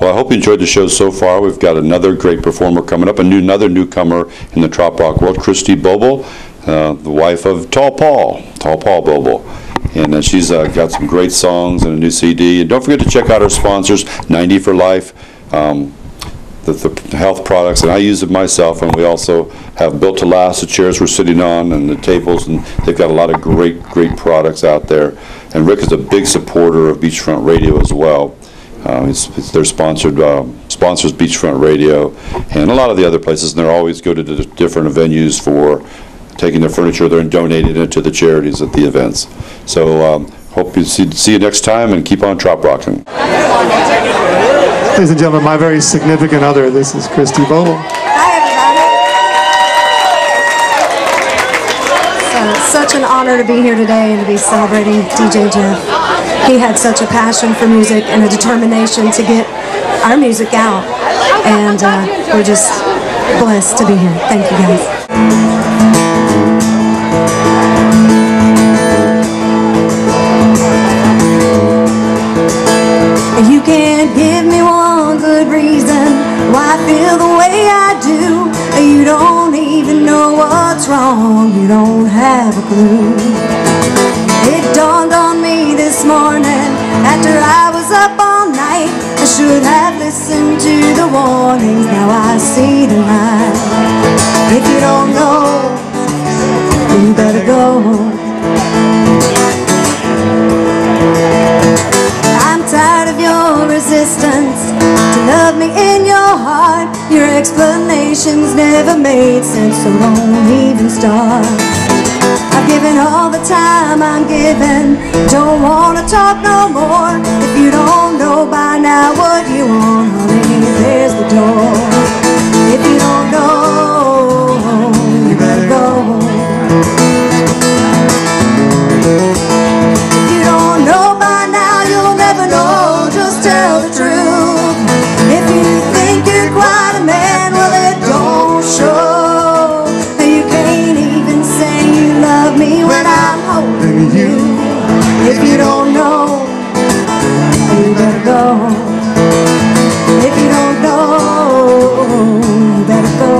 Well, I hope you enjoyed the show so far. We've got another great performer coming up, a new, another newcomer in the trop rock world, Christy Boble, uh, the wife of Tall Paul, Tall Paul Boble. And uh, she's uh, got some great songs and a new CD. And don't forget to check out our sponsors, 90 for Life, um, the, the health products, and I use it myself. And we also have Built to Last, the chairs we're sitting on, and the tables, and they've got a lot of great, great products out there. And Rick is a big supporter of Beachfront Radio as well. Uh, it's, it's their sponsored um, sponsors Beachfront Radio and a lot of the other places, and they're always go to the different venues for taking their furniture there and donating it to the charities at the events. So um, hope you see, see you next time and keep on trop rocking. Ladies and gentlemen, my very significant other, this is Christy Boble. Hi, everybody. So, such an honor to be here today and to be celebrating DJ Jeff. He had such a passion for music and a determination to get our music out. And uh, we're just blessed to be here. Thank you, guys. You can't give me one good reason why I feel the way I do. You don't even know what's wrong. You don't have a clue. It dawned on me this morning after I was up all night. I should have listened to the warnings. Now I see the light. If you don't know, you better go. Me in your heart. Your explanations never made sense, so don't even start. I've given all the time I'm given. Don't wanna talk no more. If you don't know by now what you want, that I'm holding you. If you don't know, you better go. If you don't know, you better go.